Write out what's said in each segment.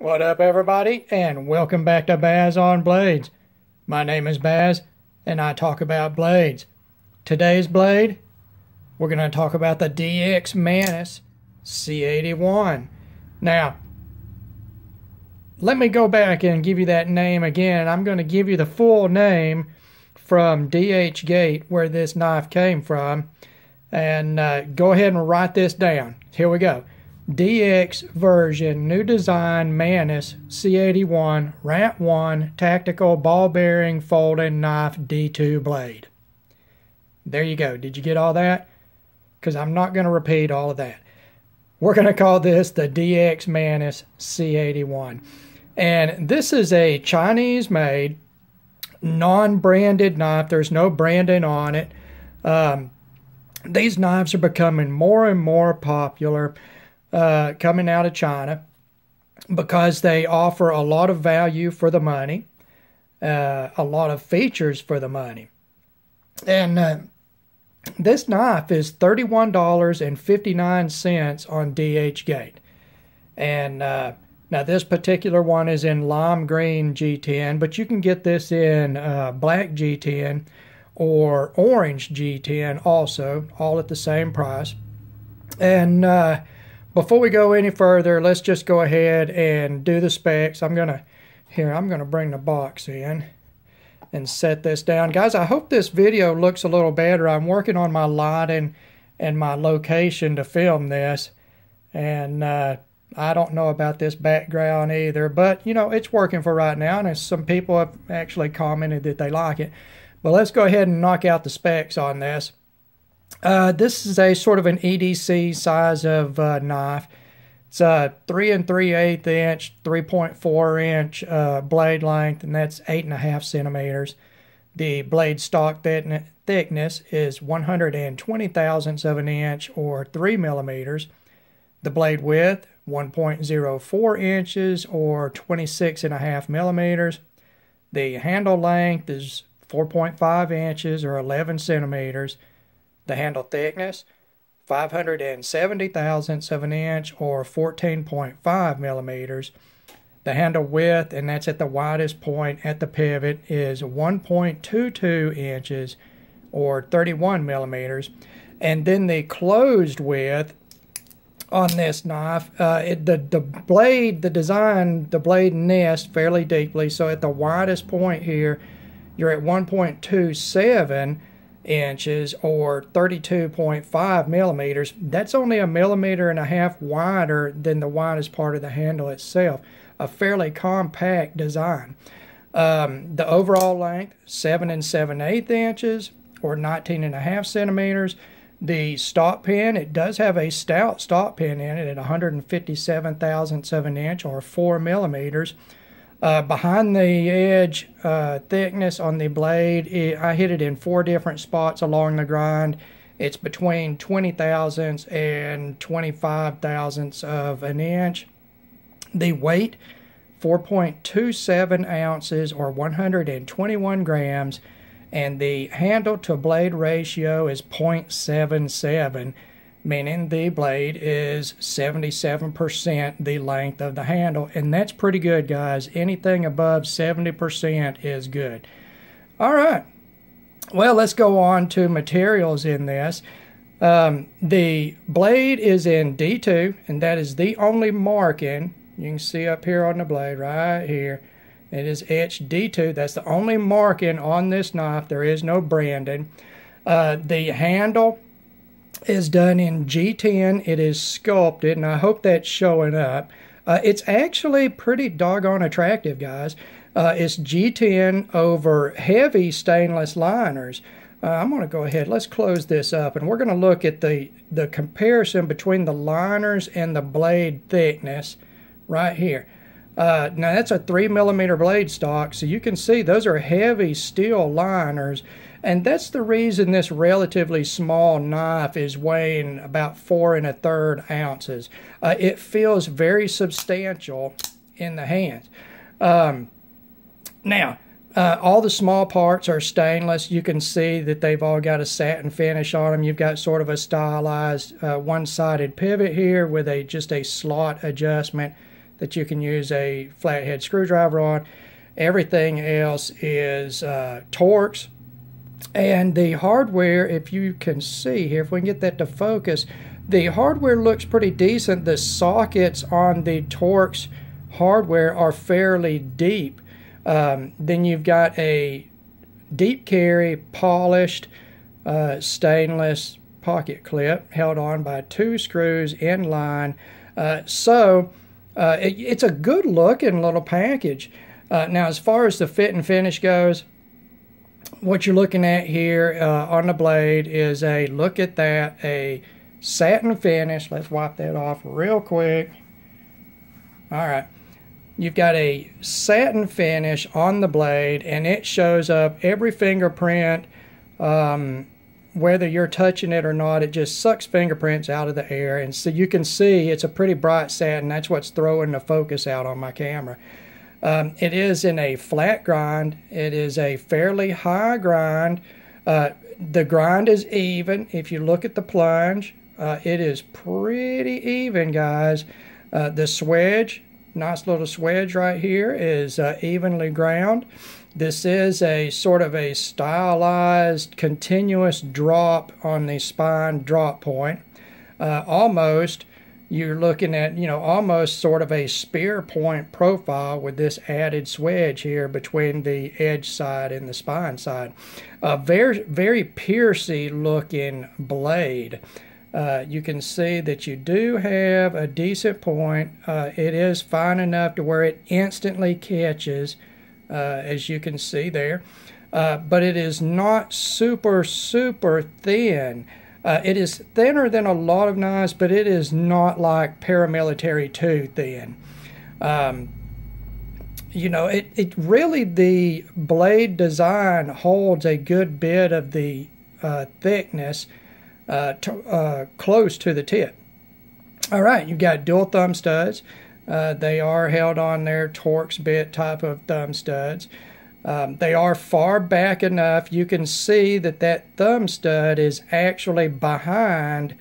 What up, everybody, and welcome back to Baz on Blades. My name is Baz, and I talk about blades. Today's blade, we're going to talk about the DX Mantis C81. Now, let me go back and give you that name again. I'm going to give you the full name from DH Gate, where this knife came from, and uh, go ahead and write this down. Here we go. DX version, new design, Mantis C81, Rat 1, tactical ball bearing folding knife D2 blade. There you go. Did you get all that? Because I'm not going to repeat all of that. We're going to call this the DX Mantis C81. And this is a Chinese made, non branded knife. There's no branding on it. Um, these knives are becoming more and more popular uh, coming out of China because they offer a lot of value for the money, uh, a lot of features for the money. And uh, this knife is $31.59 on DHgate. And uh, now this particular one is in lime green G10, but you can get this in uh, black G10 or orange G10 also, all at the same price. And uh, before we go any further, let's just go ahead and do the specs. I'm going to, here, I'm going to bring the box in and set this down. Guys, I hope this video looks a little better. I'm working on my lighting and my location to film this. And uh, I don't know about this background either, but you know, it's working for right now. And some people have actually commented that they like it. But let's go ahead and knock out the specs on this. Uh, this is a sort of an EDC size of uh, knife. It's a 3 and 3 8 inch, 3.4 inch uh, blade length, and that's 8.5 centimeters. The blade stock thickness is 120 thousandths of an inch or 3 millimeters. The blade width, 1.04 inches or 26.5 millimeters. The handle length is 4.5 inches or 11 centimeters. The handle thickness, 570 thousandths of an inch or 14.5 millimeters. The handle width, and that's at the widest point at the pivot, is 1.22 inches or 31 millimeters. And then the closed width on this knife, uh, it, the, the blade, the design, the blade nests fairly deeply. So at the widest point here, you're at 1.27 inches or 32.5 millimeters. That's only a millimeter and a half wider than the widest part of the handle itself. A fairly compact design. Um, the overall length, 7 and 7 8 inches or 19 and a half centimeters. The stop pin, it does have a stout stop pin in it at 157 thousandths of an inch or 4 millimeters. Uh, behind the edge uh, thickness on the blade, it, I hit it in four different spots along the grind. It's between 20 thousandths and 25 thousandths of an inch. The weight, 4.27 ounces or 121 grams, and the handle to blade ratio is 0.77 meaning the blade is 77% the length of the handle, and that's pretty good, guys. Anything above 70% is good. All right. Well, let's go on to materials in this. Um, the blade is in D2, and that is the only marking. You can see up here on the blade right here. It is etched D2. That's the only marking on this knife. There is no branding. Uh, the handle is done in G10. It is sculpted, and I hope that's showing up. Uh, it's actually pretty doggone attractive, guys. Uh, it's G10 over heavy stainless liners. Uh, I'm going to go ahead. Let's close this up, and we're going to look at the, the comparison between the liners and the blade thickness right here. Uh, now, that's a 3 millimeter blade stock, so you can see those are heavy steel liners. And that's the reason this relatively small knife is weighing about four and a third ounces. Uh, it feels very substantial in the hands. Um, now, uh, all the small parts are stainless. You can see that they've all got a satin finish on them. You've got sort of a stylized uh, one-sided pivot here with a just a slot adjustment that you can use a flathead screwdriver on. Everything else is uh, Torx. And the hardware, if you can see here, if we can get that to focus, the hardware looks pretty decent. The sockets on the Torx hardware are fairly deep. Um, then you've got a deep carry, polished, uh, stainless pocket clip held on by two screws in line. Uh, so uh, it, it's a good looking little package. Uh, now, as far as the fit and finish goes, what you're looking at here uh, on the blade is a look at that, a satin finish. Let's wipe that off real quick. All right. You've got a satin finish on the blade, and it shows up every fingerprint. Um, whether you're touching it or not, it just sucks fingerprints out of the air. And so you can see it's a pretty bright satin. That's what's throwing the focus out on my camera. Um, it is in a flat grind. It is a fairly high grind. Uh, the grind is even. If you look at the plunge, uh, it is pretty even, guys. Uh, the swedge nice little swedge right here is uh, evenly ground. This is a sort of a stylized continuous drop on the spine drop point. Uh, almost, you're looking at, you know, almost sort of a spear point profile with this added swedge here between the edge side and the spine side. A very, very piercy looking blade. Uh, you can see that you do have a decent point. Uh, it is fine enough to where it instantly catches, uh, as you can see there. Uh, but it is not super, super thin. Uh, it is thinner than a lot of knives, but it is not like paramilitary 2 thin. Um, you know, it, it really, the blade design holds a good bit of the thickness uh, to, uh, close to the tip. All right, you've got dual thumb studs. Uh, they are held on their Torx bit type of thumb studs. Um, they are far back enough you can see that that thumb stud is actually behind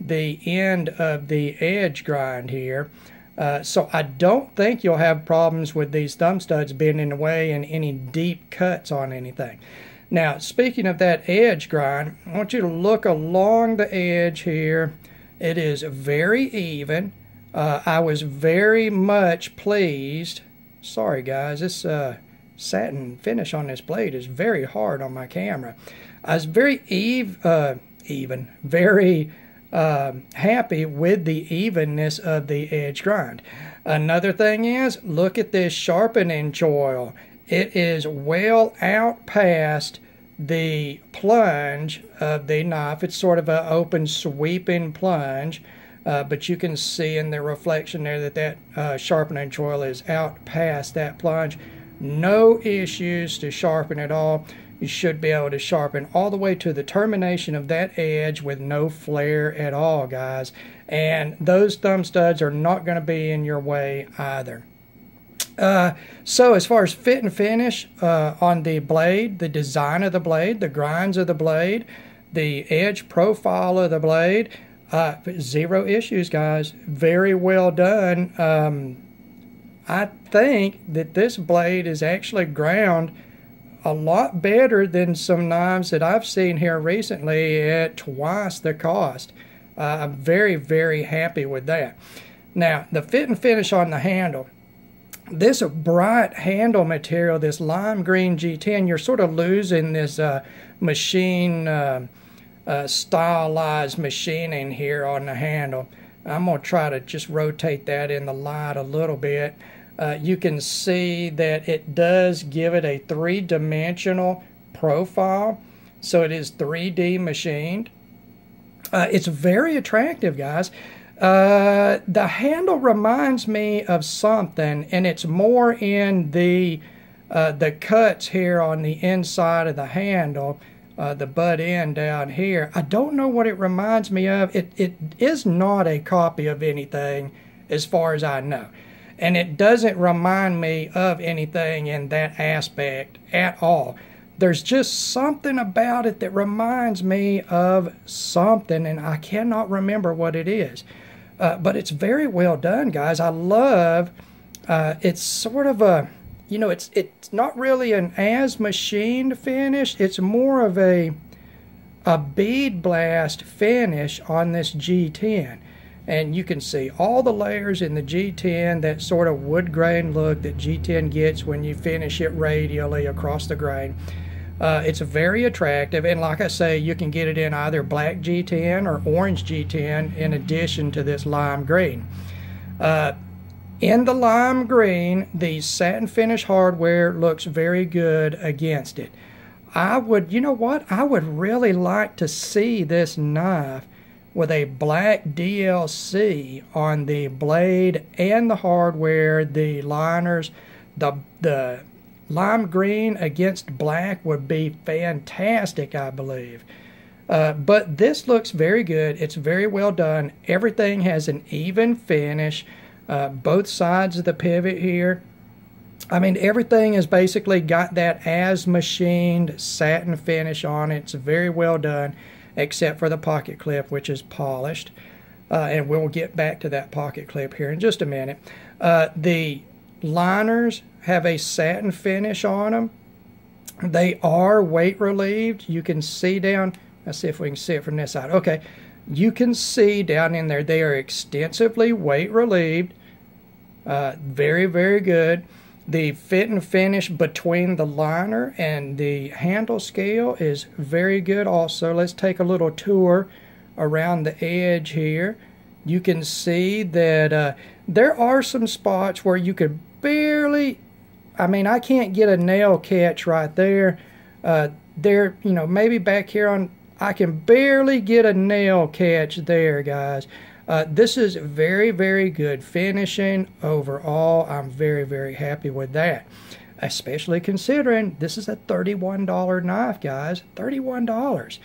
the end of the edge grind here. Uh, so I don't think you'll have problems with these thumb studs being in the way and any deep cuts on anything. Now, speaking of that edge grind, I want you to look along the edge here. It is very even. Uh, I was very much pleased. Sorry, guys, this uh, satin finish on this blade is very hard on my camera. I was very eve, uh, even, very uh, happy with the evenness of the edge grind. Another thing is, look at this sharpening choil. It is well out past the plunge of the knife. It's sort of an open sweeping plunge, uh, but you can see in the reflection there that that uh, sharpening choil is out past that plunge. No issues to sharpen at all. You should be able to sharpen all the way to the termination of that edge with no flare at all, guys. And those thumb studs are not going to be in your way either. Uh, so as far as fit and finish uh, on the blade, the design of the blade, the grinds of the blade, the edge profile of the blade, uh, zero issues, guys. Very well done. Um, I think that this blade is actually ground a lot better than some knives that I've seen here recently at twice the cost. Uh, I'm very, very happy with that. Now, the fit and finish on the handle this bright handle material, this lime green G10, you're sort of losing this uh, machine uh, stylized machining here on the handle. I'm going to try to just rotate that in the light a little bit. Uh, you can see that it does give it a three-dimensional profile, so it is 3D machined. Uh, it's very attractive, guys. Uh, the handle reminds me of something, and it's more in the uh, the cuts here on the inside of the handle, uh, the butt end down here. I don't know what it reminds me of. It it is not a copy of anything, as far as I know, and it doesn't remind me of anything in that aspect at all. There's just something about it that reminds me of something, and I cannot remember what it is. Uh, but it's very well done, guys. I love Uh, it's sort of a, you know, it's it's not really an as machined finish. It's more of a a bead blast finish on this G10 and you can see all the layers in the G10 that sort of wood grain look that G10 gets when you finish it radially across the grain. Uh, it's very attractive. And like I say you can get it in either black G10 or orange G10 in addition to this lime green. Uh, in the lime green the satin finish hardware looks very good against it I would, you know what? I would really like to see this knife with a black DLC on the blade and the hardware, the liners, the the lime green against black would be fantastic, I believe. Uh, but this looks very good. It's very well done. Everything has an even finish. Uh, both sides of the pivot here I mean, everything has basically got that as machined satin finish on it. It's very well done, except for the pocket clip, which is polished. Uh, and we'll get back to that pocket clip here in just a minute. Uh, the liners have a satin finish on them. They are weight relieved. You can see down, let's see if we can see it from this side. Okay, you can see down in there, they are extensively weight relieved. Uh, very, very good. The fit and finish between the liner and the handle scale is very good also. Let's take a little tour around the edge here. You can see that uh, there are some spots where you could barely, I mean, I can't get a nail catch right there. Uh, there, you know, maybe back here on, I can barely get a nail catch there, guys. Uh, this is very, very good finishing overall. I'm very, very happy with that, especially considering this is a $31 knife, guys. $31.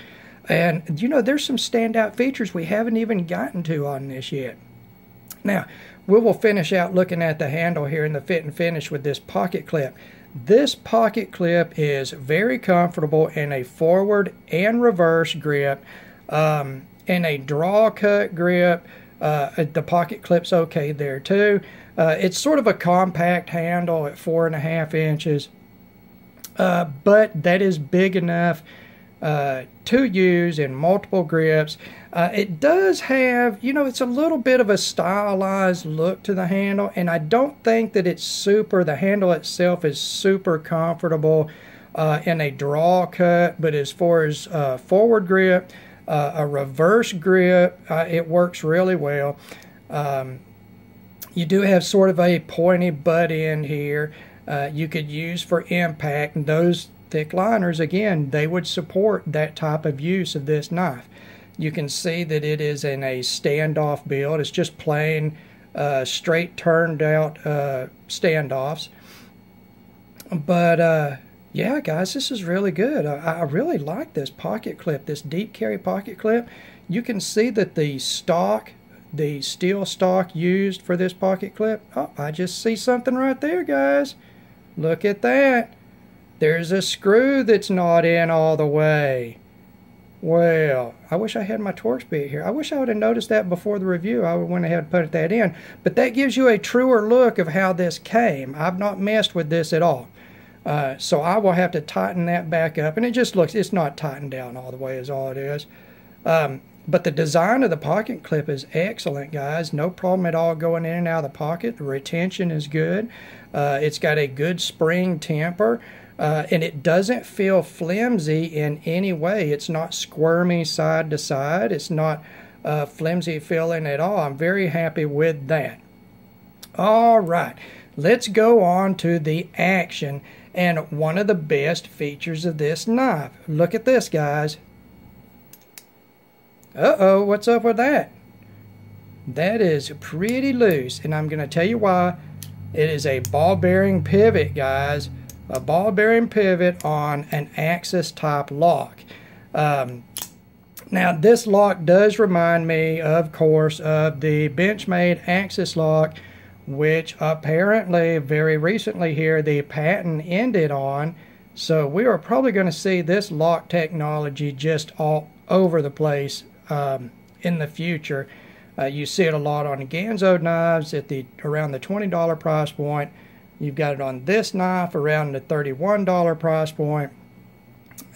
And, you know, there's some standout features we haven't even gotten to on this yet. Now, we will finish out looking at the handle here in the fit and finish with this pocket clip. This pocket clip is very comfortable in a forward and reverse grip. Um, in a draw cut grip. Uh, the pocket clip's okay there too. Uh, it's sort of a compact handle at four and a half inches, uh, but that is big enough uh, to use in multiple grips. Uh, it does have, you know, it's a little bit of a stylized look to the handle, and I don't think that it's super, the handle itself is super comfortable uh, in a draw cut, but as far as forward grip, uh, a reverse grip. Uh, it works really well. Um, you do have sort of a pointy butt end here. Uh, you could use for impact. And those thick liners, again, they would support that type of use of this knife. You can see that it is in a standoff build. It's just plain uh, straight turned out uh, standoffs. But uh, yeah, guys, this is really good. I, I, really like this pocket clip, this deep carry pocket clip. You can see that the stock, the steel stock used for this pocket clip, oh, I just see something right there, guys. Look at that. There's a screw that's not in all the way. Well, I wish I had my Torx bit here. I wish I would have noticed that before the review. I would went ahead and put that in. But that gives you a truer look of how this came. I've not messed with this at all. Uh, so I will have to tighten that back up. And it just looks, it's not tightened down all the way is all it is. Um, but the design of the pocket clip is excellent, guys. No problem at all going in and out of the pocket. The retention is good. Uh, it's got a good spring tamper. Uh, and it doesn't feel flimsy in any way. It's not squirmy side to side. It's not uh, flimsy feeling at all. I'm very happy with that. All right, let's go on to the action and one of the best features of this knife. Look at this, guys. Uh-oh, what's up with that? That is pretty loose, and I'm going to tell you why. It is a ball bearing pivot, guys. A ball bearing pivot on an axis type lock. Um, now, this lock does remind me, of course, of the Benchmade axis lock which apparently very recently here the patent ended on. So we are probably going to see this lock technology just all over the place um, in the future. Uh, you see it a lot on the Ganzo knives at the around the $20 price point. You've got it on this knife around the $31 price point.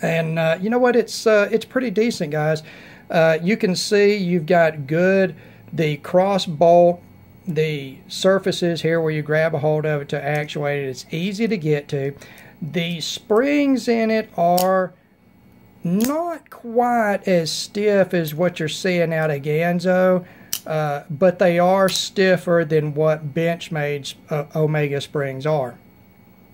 And uh, you know what? It's uh, it's pretty decent, guys. Uh, you can see you've got good the cross bolt, the surfaces here where you grab a hold of it to actuate it. It's easy to get to. The springs in it are not quite as stiff as what you're seeing out of Ganzo, uh, but they are stiffer than what Benchmade uh, Omega springs are.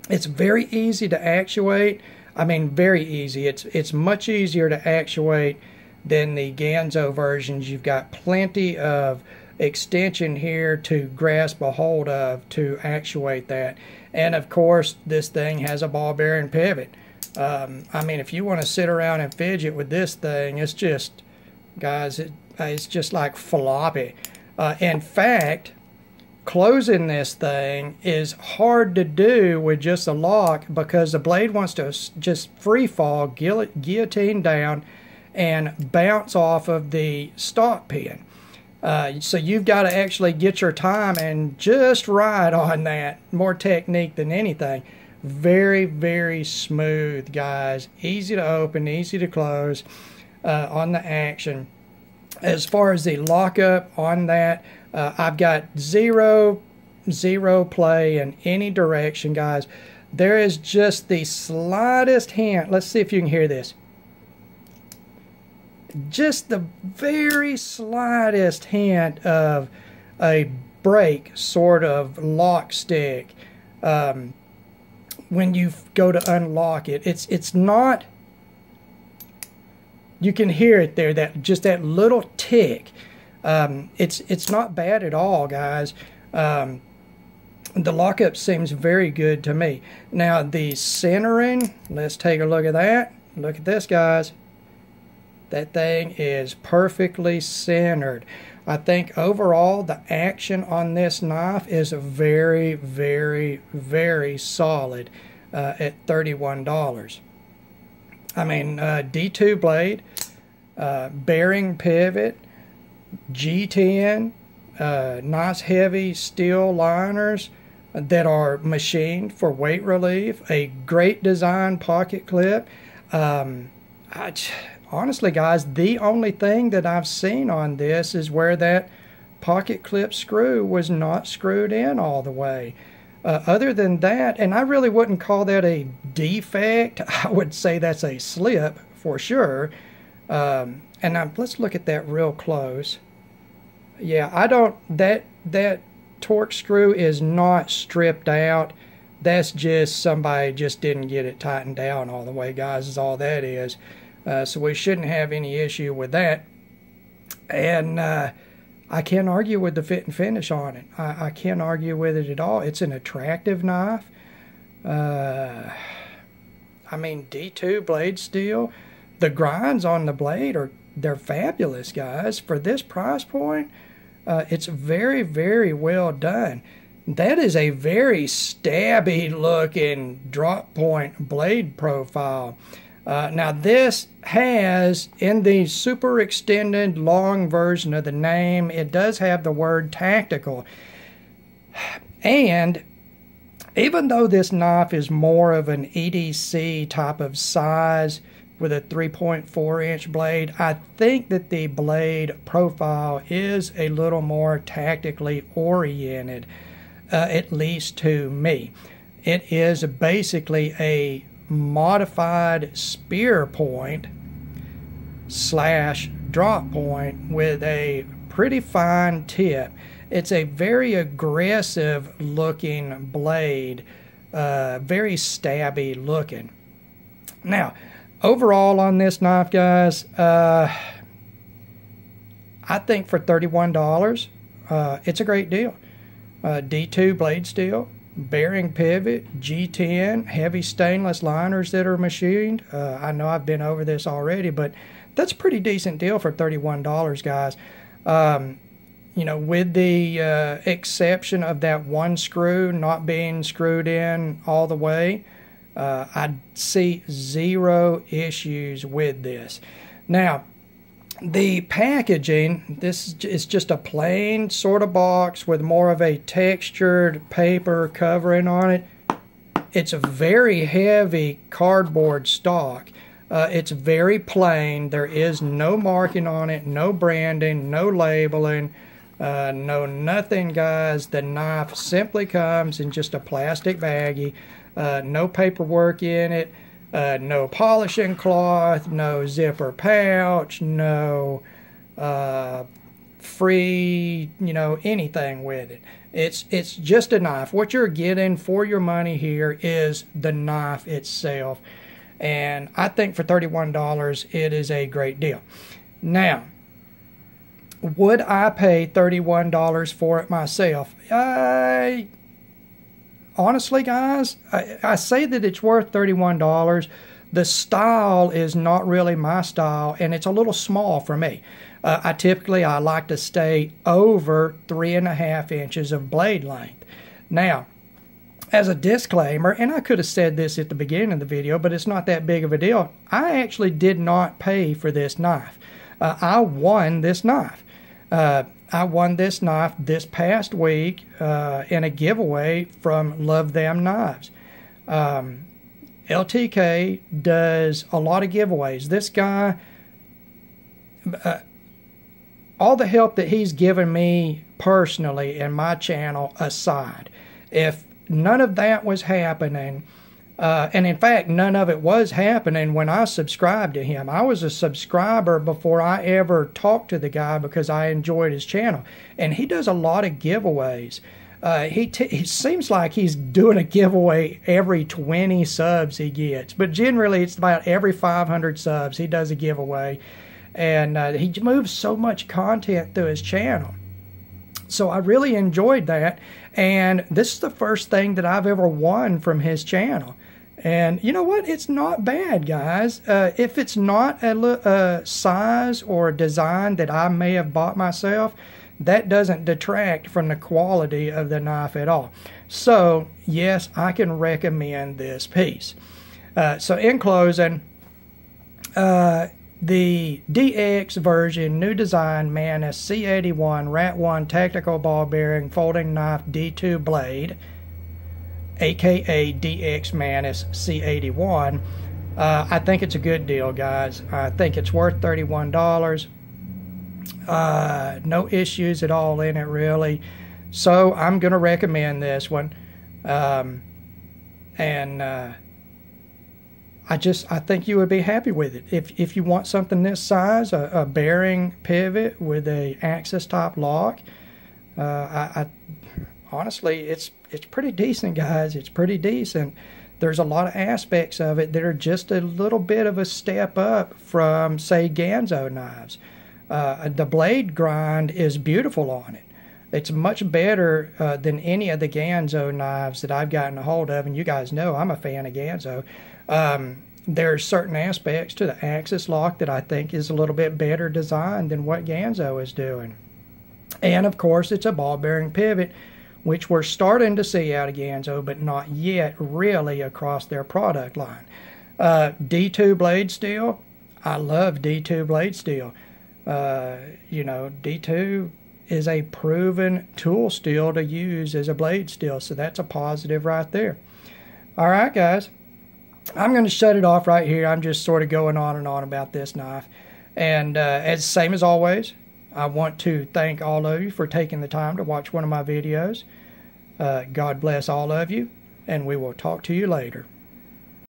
It's very easy to actuate. I mean, very easy. It's it's much easier to actuate than the Ganzo versions. You've got plenty of extension here to grasp a hold of to actuate that. And of course, this thing has a ball bearing pivot. Um, I mean, if you want to sit around and fidget with this thing, it's just, guys, it, it's just like floppy. Uh, in fact, closing this thing is hard to do with just a lock because the blade wants to just free fall, guillotine down, and bounce off of the stop pin. Uh, so you've got to actually get your time and just ride on that. More technique than anything. Very, very smooth, guys. Easy to open, easy to close uh, on the action. As far as the lockup on that, uh, I've got zero, zero play in any direction, guys. There is just the slightest hint. Let's see if you can hear this just the very slightest hint of a break sort of lock stick um, when you go to unlock it. It's it's not. You can hear it there. That just that little tick. Um, it's it's not bad at all, guys. Um, the lockup seems very good to me. Now the centering. Let's take a look at that. Look at this, guys. That thing is perfectly centered. I think overall the action on this knife is very, very, very solid uh, at $31. I mean, uh, D2 blade, uh, bearing pivot, G10, uh, nice heavy steel liners that are machined for weight relief, a great design pocket clip. Um, I, honestly, guys, the only thing that I've seen on this is where that pocket clip screw was not screwed in all the way. Uh, other than that, and I really wouldn't call that a defect. I would say that's a slip for sure. Um, and I'm, let's look at that real close. Yeah, I don't. That that Torx screw is not stripped out. That's just somebody just didn't get it tightened down all the way, guys. Is all that is. Uh, so we shouldn't have any issue with that. And uh, I can't argue with the fit and finish on it. I, I can't argue with it at all. It's an attractive knife. Uh, I mean, D2 blade steel. The grinds on the blade are they're fabulous, guys. For this price point, uh, it's very, very well done. That is a very stabby looking drop point blade profile. Uh, now, this has, in the super extended long version of the name, it does have the word tactical. And even though this knife is more of an EDC type of size with a 3.4 inch blade, I think that the blade profile is a little more tactically oriented, uh, at least to me. It is basically a modified spear point slash drop point with a pretty fine tip. It's a very aggressive looking blade, uh, very stabby looking. Now, overall on this knife, guys, uh, I think for $31, uh, it's a great deal. Uh, D2 blade steel, bearing pivot, G10, heavy stainless liners that are machined. Uh, I know I've been over this already, but that's a pretty decent deal for $31, guys. Um, you know, with the uh, exception of that one screw not being screwed in all the way, uh, I see zero issues with this. Now, the packaging, this is just a plain sort of box with more of a textured paper covering on it. It's a very heavy cardboard stock. Uh, it's very plain. There is no marking on it, no branding, no labeling, uh, no nothing, guys. The knife simply comes in just a plastic baggie, uh, no paperwork in it. Uh, no polishing cloth, no zipper pouch, no uh, free, you know, anything with it. It's it's just a knife. What you're getting for your money here is the knife itself, and I think for thirty-one dollars, it is a great deal. Now, would I pay thirty-one dollars for it myself? I honestly, guys, I, I say that it's worth $31. The style is not really my style, and it's a little small for me. Uh, I typically I like to stay over three and a half inches of blade length. Now, as a disclaimer, and I could have said this at the beginning of the video, but it's not that big of a deal. I actually did not pay for this knife. Uh, I won this knife. Uh, I won this knife this past week uh, in a giveaway from Love Them Knives. Um, LTK does a lot of giveaways. This guy, uh, all the help that he's given me personally in my channel aside, if none of that was happening, uh, and in fact, none of it was happening when I subscribed to him. I was a subscriber before I ever talked to the guy because I enjoyed his channel. And he does a lot of giveaways. Uh, he, t- he seems like he's doing a giveaway every 20 subs he gets, but generally it's about every 500 subs he does a giveaway. And uh, he moves so much content through his channel. So I really enjoyed that. And this is the first thing that I've ever won from his channel. And you know what? It's not bad, guys. Uh, if it's not a, a size or a design that I may have bought myself, that doesn't detract from the quality of the knife at all. So, yes, I can recommend this piece. Uh, so, in closing, uh, the DX version, new design, Mantis C81 Rat 1 tactical ball bearing folding knife D2 blade aka DX Mantis C81. Uh, I think it's a good deal, guys. I think it's worth $31. Uh, no issues at all in it, really. So I'm going to recommend this one. Um, and uh, I just I think you would be happy with it. If if you want something this size, a, a bearing pivot with a axis top lock, uh, I, I honestly it's it's pretty decent, guys. It's pretty decent. There's a lot of aspects of it that are just a little bit of a step up from, say, Ganzo knives. Uh, the blade grind is beautiful on it. It's much better uh, than any of the Ganzo knives that I've gotten a hold of, and you guys know I'm a fan of Ganzo. Um, there are certain aspects to the axis lock that I think is a little bit better designed than what Ganzo is doing. And of course, it's a ball bearing pivot which we're starting to see out of Ganzo, but not yet really across their product line. Uh, D2 blade steel, I love D2 blade steel. Uh, you know, D2 is a proven tool steel to use as a blade steel, so that's a positive right there. All right, guys, I'm going to shut it off right here. I'm just sort of going on and on about this knife. And uh, as same as always, I want to thank all of you for taking the time to watch one of my videos. Uh, God bless all of you, and we will talk to you later.